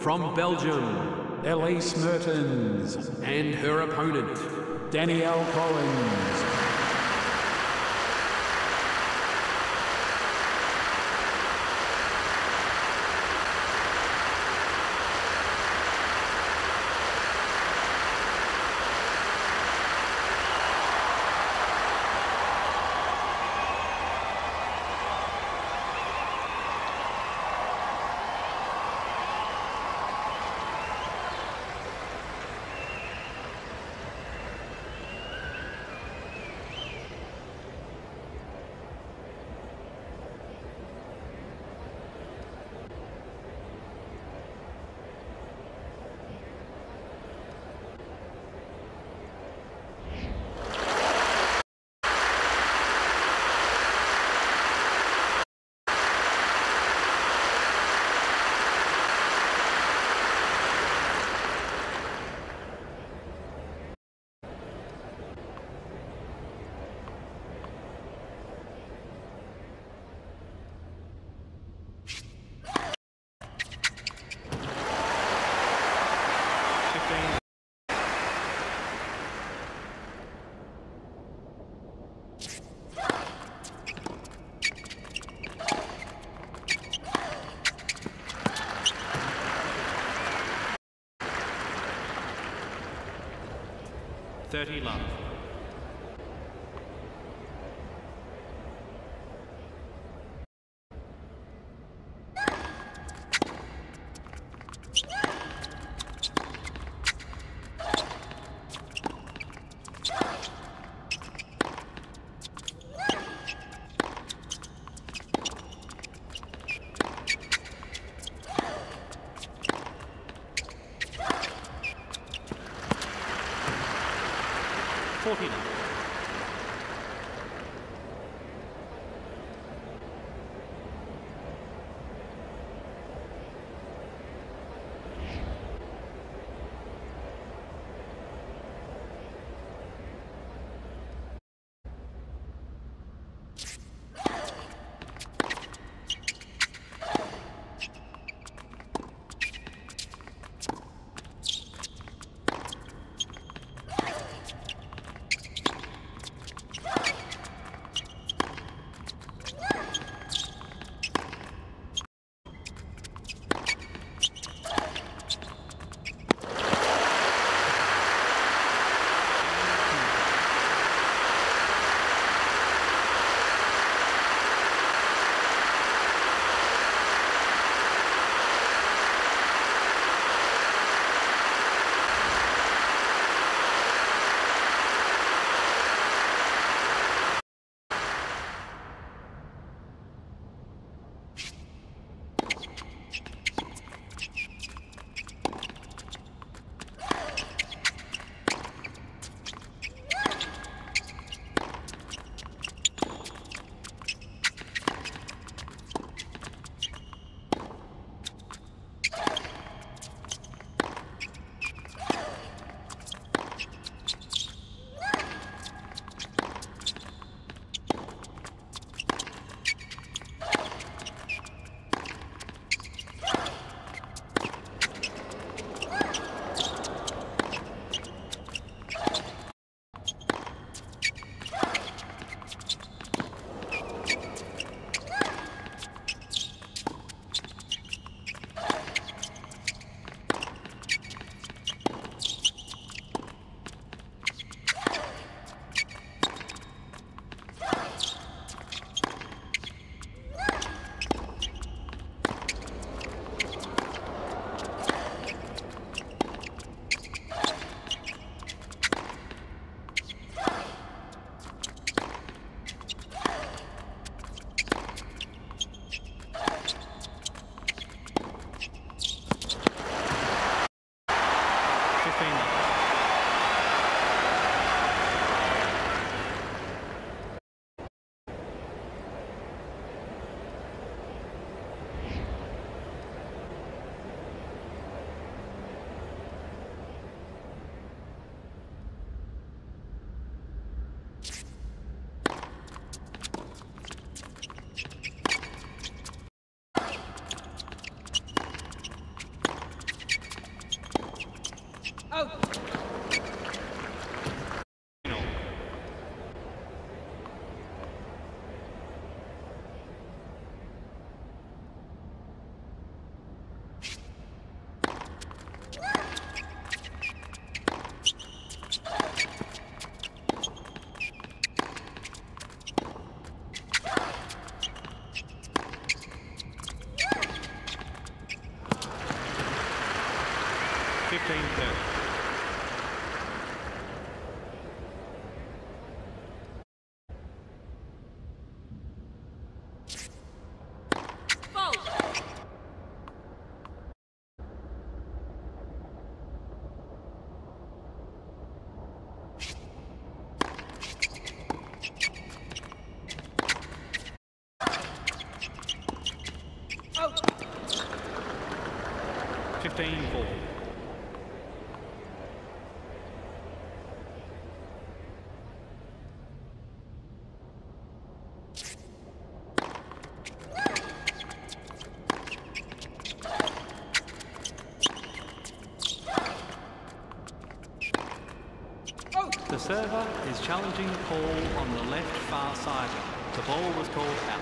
From Belgium, Elise Mertens, and her opponent, Danielle Collins. Thirty love. 15-30. Server is challenging the call on the left far side. The ball was called out.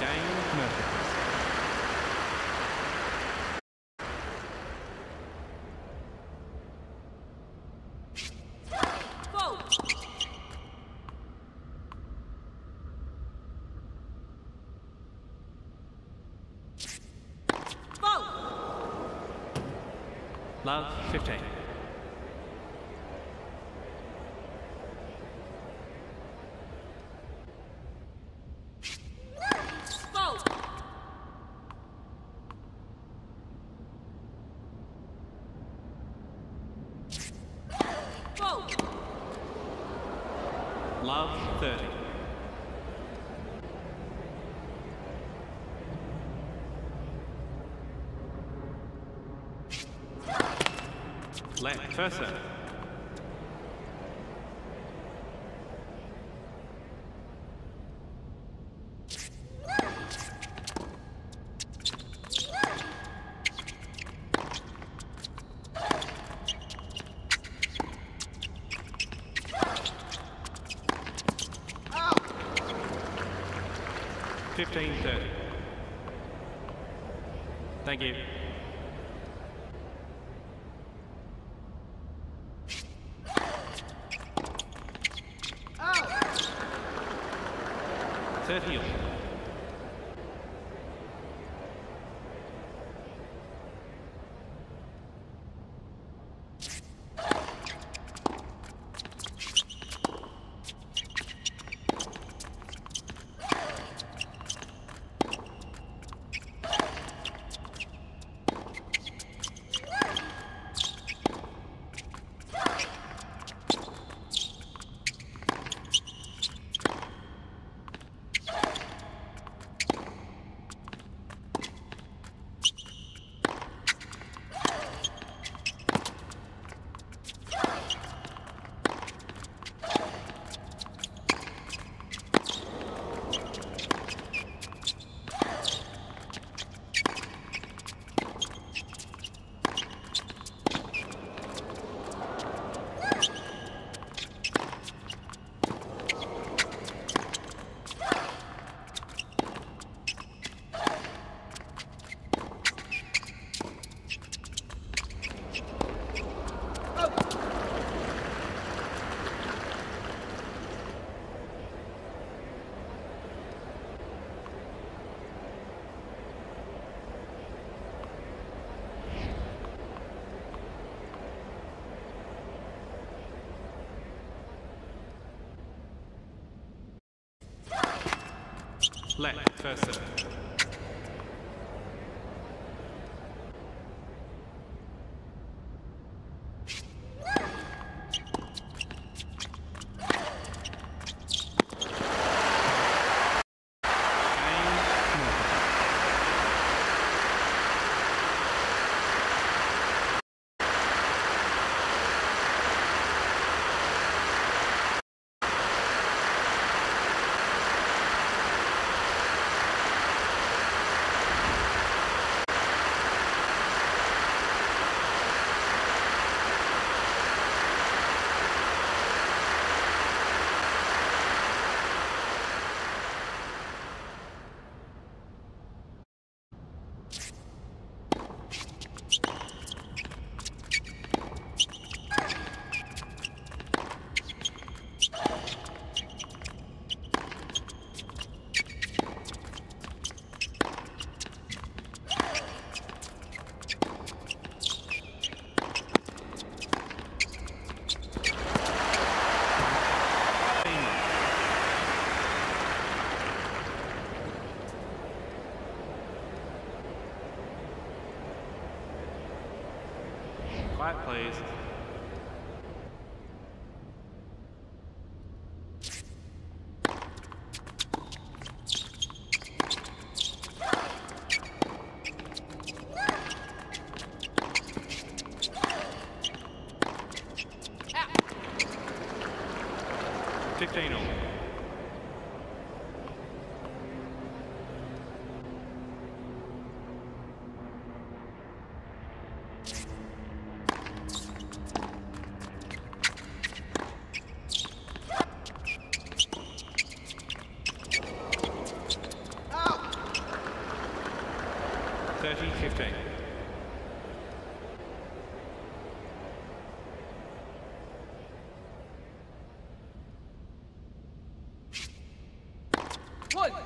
Game Mertens. Love 15. Love 30. Left, first serve. Thank you. Left, first serve. Game Mertens. Quiet, please. 원.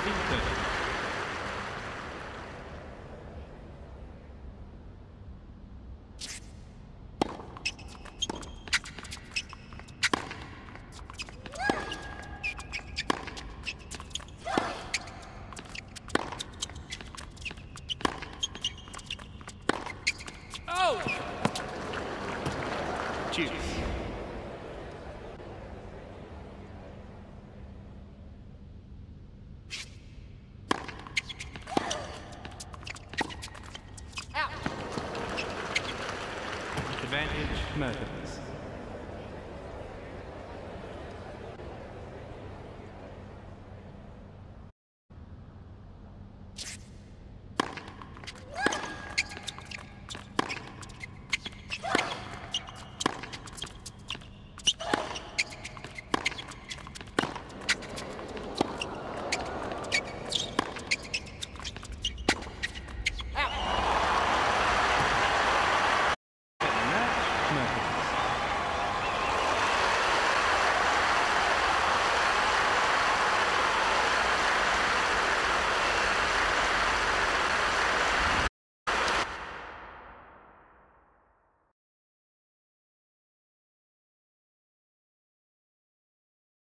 Forty, thirty. Oh! Deuce. Out. Advantage, Mertens.